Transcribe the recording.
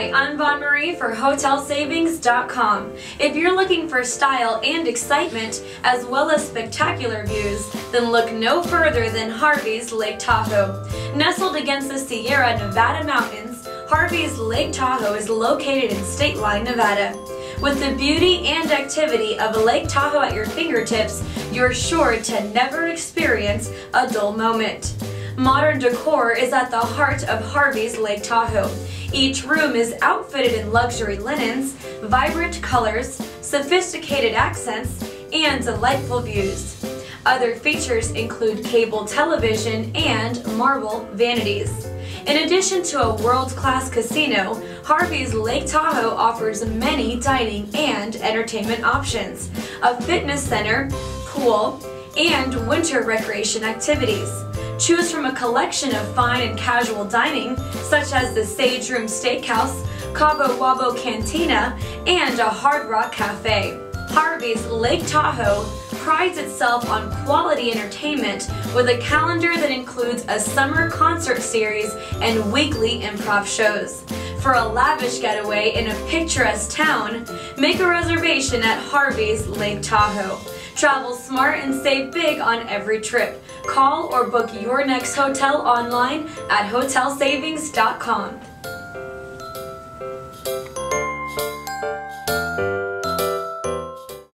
Hi, I'm Von Marie for HotelSavings.com. If you're looking for style and excitement, as well as spectacular views, then look no further than Harvey's Lake Tahoe. Nestled against the Sierra Nevada mountains, Harvey's Lake Tahoe is located in Stateline, Nevada. With the beauty and activity of Lake Tahoe at your fingertips, you're sure to never experience a dull moment. Modern decor is at the heart of Harvey's Lake Tahoe. Each room is outfitted in luxury linens, vibrant colors, sophisticated accents, and delightful views. Other features include cable television and marble vanities. In addition to a world-class casino, Harvey's Lake Tahoe offers many dining and entertainment options, a fitness center, pool, and winter recreation activities. Choose from a collection of fine and casual dining, such as the Sage Room Steakhouse, Cabo Wabo Cantina, and a Hard Rock Cafe. Harvey's Lake Tahoe prides itself on quality entertainment with a calendar that includes a summer concert series and weekly improv shows. For a lavish getaway in a picturesque town, make a reservation at Harvey's Lake Tahoe. Travel smart and save big on every trip. Call or book your next hotel online at hotelsavings.com.